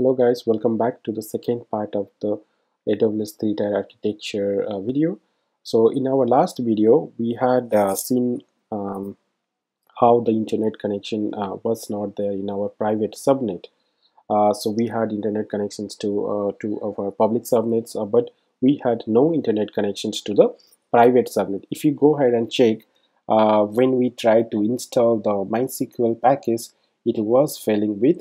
Hello guys, welcome back to the second part of the AWS 3-tier architecture uh, video. So in our last video, we had uh, seen um, how the internet connection uh, was not there in our private subnet. Uh, so we had internet connections to, uh, to our public subnets, uh, but we had no internet connections to the private subnet. If you go ahead and check, when we tried to install the MySQL package, it was failing with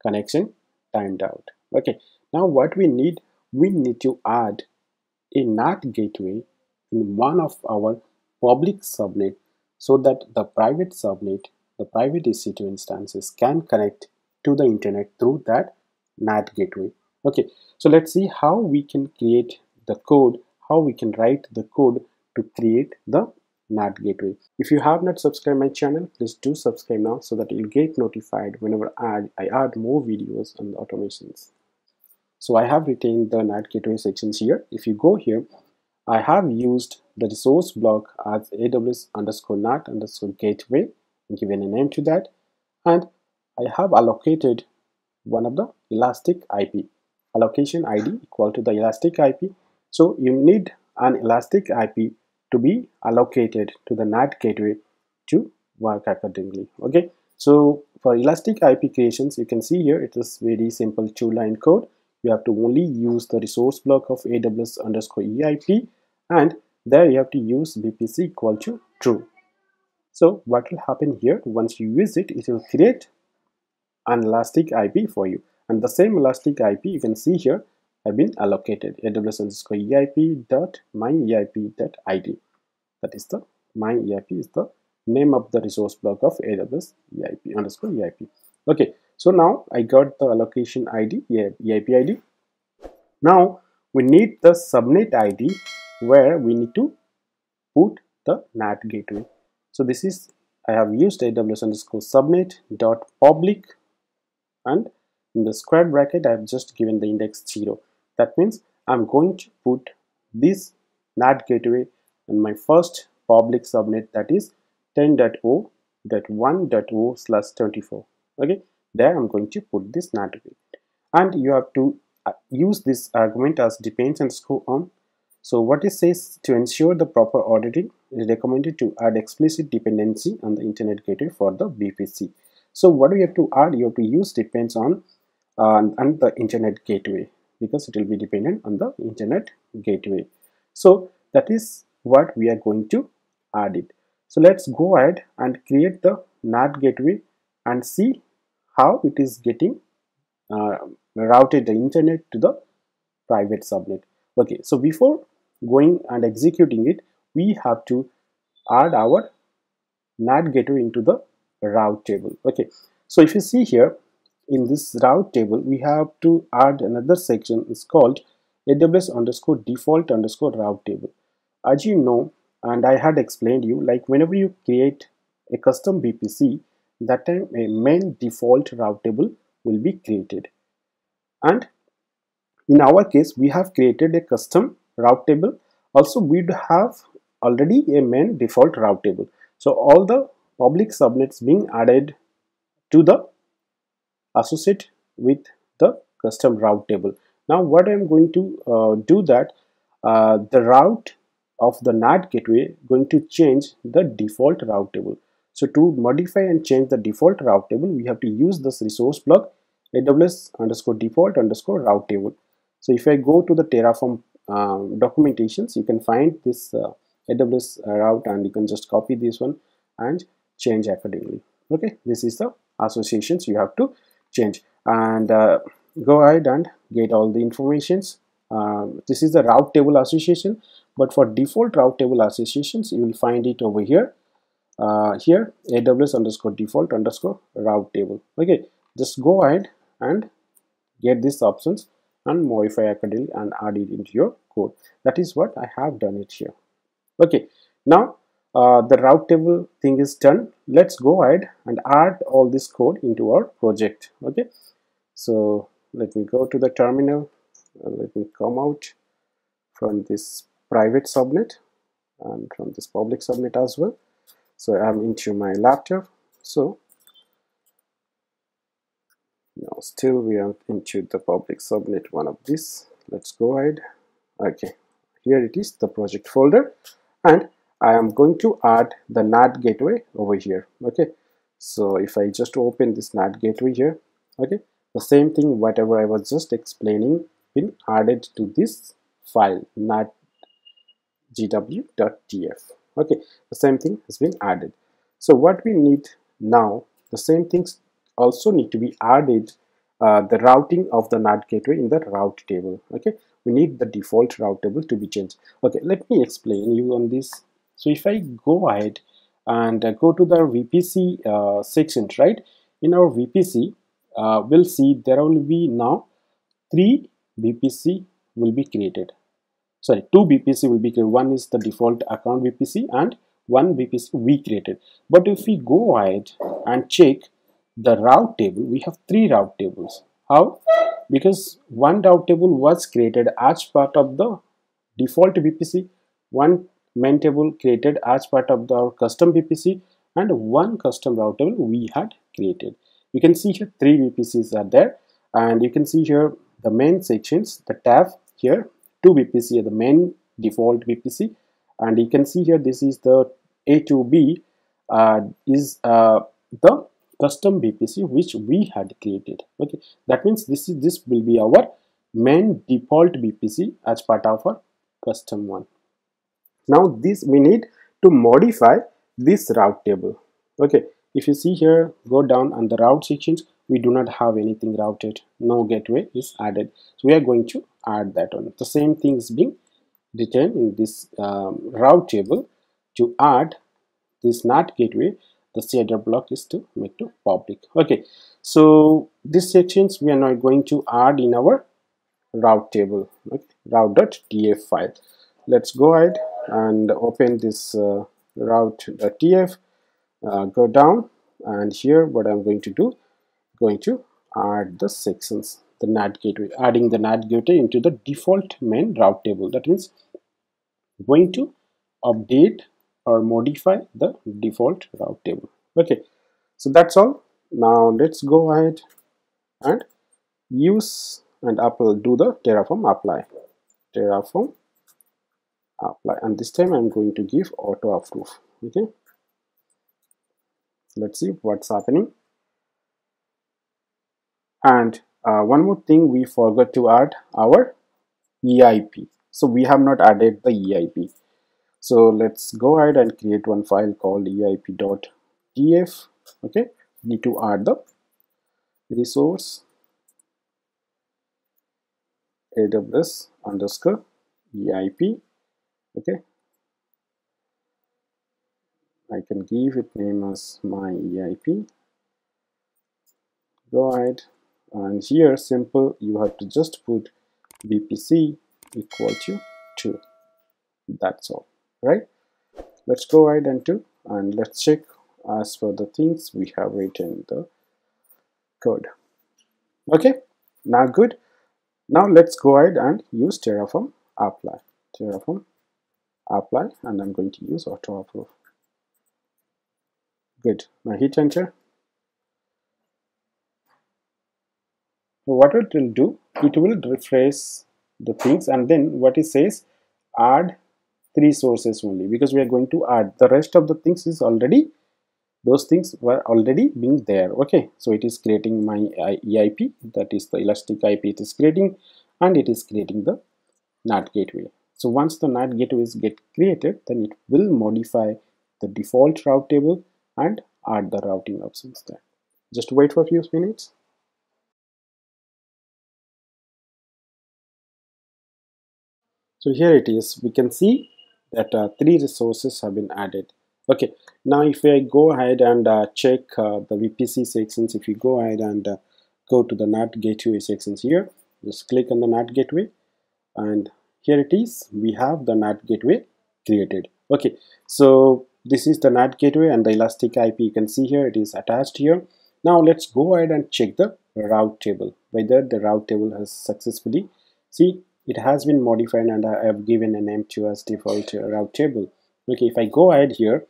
connection timed out. Okay now what we need we need to add a NAT gateway in one of our public subnet so that the private subnet the private EC2 instances can connect to the internet through that NAT gateway. Okay so let's see how we can create the code how we can write the code to create the NAT gateway. If you have not subscribed my channel, please do subscribe now so that you'll get notified whenever I add, I add more videos on the automations. So I have retained the NAT gateway sections here. If you go here, I have used the resource block as AWS underscore NAT underscore gateway, given a name to that, and I have allocated one of the elastic IP allocation ID equal to the elastic IP. So you need an elastic IP to be allocated to the NAT gateway to work accordingly. Okay, so for elastic IP creations, you can see here it is very simple two line code. You have to only use the resource block of AWS underscore EIP and there you have to use VPC equal to true. So what will happen here once you use it, it will create an elastic IP for you and the same elastic IP you can see here have been allocated. Aws underscore eip dot my eip dot id that is the my eip is the name of the resource block of aws eip underscore eip okay so now i got the allocation id eip id now we need the subnet id where we need to put the nat gateway. So this is i have used aws underscore subnet dot public and in the square bracket I have just given the index 0 that means I'm going to put this NAT gateway in my first public subnet that is 10.0.1.0 slash 24 okay? There I'm going to put this NAT gateway. And you have to uh, use this argument as depends underscore on. So what it says to ensure the proper auditing is recommended to add explicit dependency on the internet gateway for the VPC. so what do you have to add? You have to use depends on uh, and the internet gateway because it will be dependent on the internet gateway. So that is what we are going to add it. So let's go ahead and create the NAT gateway and see how it is getting uh, routed the internet to the private subnet. Okay so before going and executing it we have to add our NAT gateway into the route table. Okay so if you see here in this route table we have to add another section. Is called aws underscore default underscore route table. As you know and i had explained you like whenever you create a custom vpc that time a main default route table will be created. And in our case we have created a custom route table. Also we have already a main default route table. So all the public subnets being added to the associate with the custom route table. Now what I'm going to uh, do that uh, the route of the NAT gateway going to change the default route table. So to modify and change the default route table, we have to use this resource block aws underscore default underscore route table. So if I go to the Terraform um, documentations, you can find this uh, AWS route and you can just copy this one and change accordingly. Okay, this is the associations you have to change and uh, go ahead and get all the informations. Uh, this is the route table association but for default route table associations you will find it over here. Uh, here aws underscore default underscore route table. Okay just go ahead and get these options and modify accordingly and add it into your code. That is what i have done it here. Okay now uh, the route table thing is done. Let's go ahead and add all this code into our project. Okay. So let me go to the terminal. Uh, let me come out from this private subnet and from this public subnet as well. So I'm into my laptop. So now still we are into the public subnet one of this. Let's go ahead. Okay. Here it is the project folder. And I am going to add the NAT gateway over here okay? So if I just open this NAT gateway here okay? The same thing whatever I was just explaining been added to this file NAT gw.tf okay? The same thing has been added. So what we need now the same things also need to be added uh, the routing of the NAT gateway in the route table okay? We need the default route table to be changed. Okay let me explain you on this so if I go ahead and uh, go to the VPC uh, section right? In our VPC uh, we'll see there will be now three VPC will be created. Sorry two VPC will be created. One is the default account VPC and one VPC we created. But if we go ahead and check the route table we have three route tables. How? Because one route table was created as part of the default VPC one main table created as part of our custom VPC and one custom route table we had created. You can see here three VPCs are there and you can see here the main sections the tab here two VPC the main default VPC and you can see here this is the A to B uh, is uh, the custom VPC which we had created. Okay that means this is this will be our main default VPC as part of our custom one now this we need to modify this route table. Okay if you see here go down on the route sections we do not have anything routed. No gateway is added. So we are going to add that on the same thing is being written in this um, route table to add this NAT gateway. The CIDR block is to make to public. Okay so these sections we are now going to add in our route table. Okay route.tf file. Let's go ahead and open this uh, route.tf uh, go down and here what I'm going to do going to add the sections the NAT gateway adding the NAT gateway into the default main route table. That means going to update or modify the default route table. Okay so that's all. Now let's go ahead and use and apply do the terraform apply. Terraform apply. And this time i'm going to give auto approve. Okay. Let's see what's happening. And uh, one more thing we forgot to add our EIP so we have not added the EIP so let's go ahead and create one file called eip.tf okay. Need to add the resource. Aws underscore eip okay. I can give it name as my EIP go ahead. And here simple you have to just put VPC equal to 2 that's all right? Let's go ahead and do and let's check as for the things we have written the code. Okay now good. Now let's go ahead and use terraform apply. Terraform apply and i'm going to use auto approve good. Now hit enter. What it will do it will refresh the things and then what it says add three sources only because we are going to add. The rest of the things is already those things were already being there. Okay so it is creating my EIP that is the elastic IP it is creating and it is creating the NAT gateway so once the NAT gateways get created then it will modify the default route table and add the routing options there. Just wait for a few minutes. So here it is. We can see that uh, three resources have been added. Okay. Now if I go ahead and uh, check uh, the VPC sections if you go ahead and uh, go to the NAT gateway sections here just click on the NAT gateway and here it is. We have the NAT gateway created. Okay. So this is the NAT gateway and the elastic IP you can see here it is attached here. Now let's go ahead and check the route table whether the route table has successfully see it has been modified and I have given a name to as default route table. Okay. If I go ahead here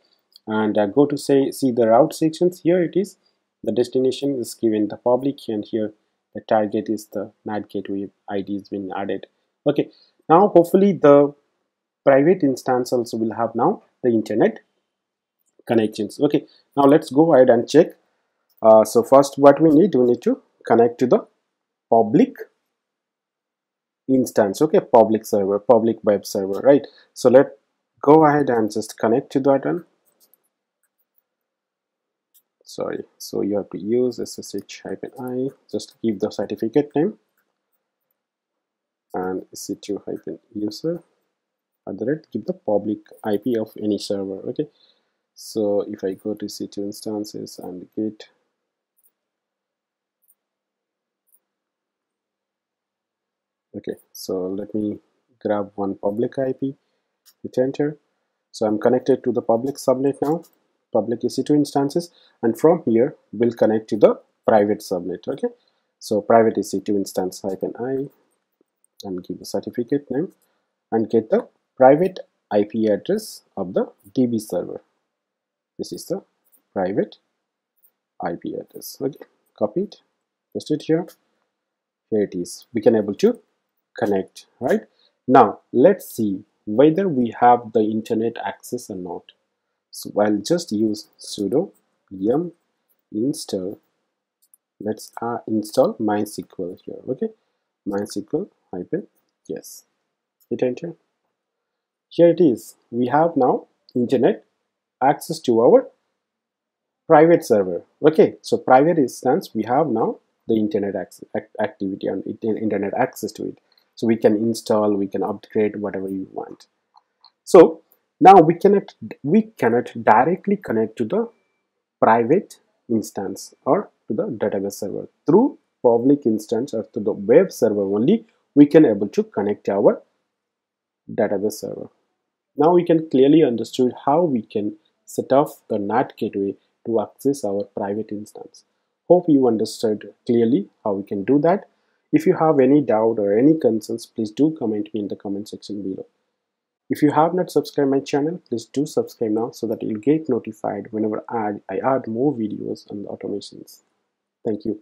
and uh, go to say see the route sections here it is. The destination is given the public and here the target is the NAT gateway ID is being added. Okay now hopefully the private instance also will have now the internet connections. Okay now let's go ahead and check. Uh, so first what we need we need to connect to the public instance. Okay public server public web server right? So let go ahead and just connect to that one. Sorry so you have to use ssh hyphen i. Just give the certificate name and ec2 hyphen user at the give the public ip of any server okay? So if i go to ec2 instances and get okay so let me grab one public ip hit enter. So i'm connected to the public subnet now public ec2 instances and from here we'll connect to the private subnet okay? So private ec2 instance hyphen i and give the certificate name and get the private ip address of the db server. This is the private ip address. Okay copy it paste it here. Here it is. We can able to connect right? Now let's see whether we have the internet access or not. So I'll just use sudo yum install. Let's uh, install MySQL here. Okay MySQL hyphen yes. Hit enter. Here it is. We have now internet access to our private server. Okay so private instance we have now the internet access, activity and internet access to it. So we can install we can upgrade whatever you want. So now we cannot we cannot directly connect to the private instance or to the database server. Through public instance or to the web server only we can able to connect our database server now we can clearly understood how we can set off the NAT gateway to access our private instance hope you understood clearly how we can do that if you have any doubt or any concerns, please do comment me in the comment section below. If you have not subscribed my channel, please do subscribe now so that you'll get notified whenever I add, more videos on automations. Thank you.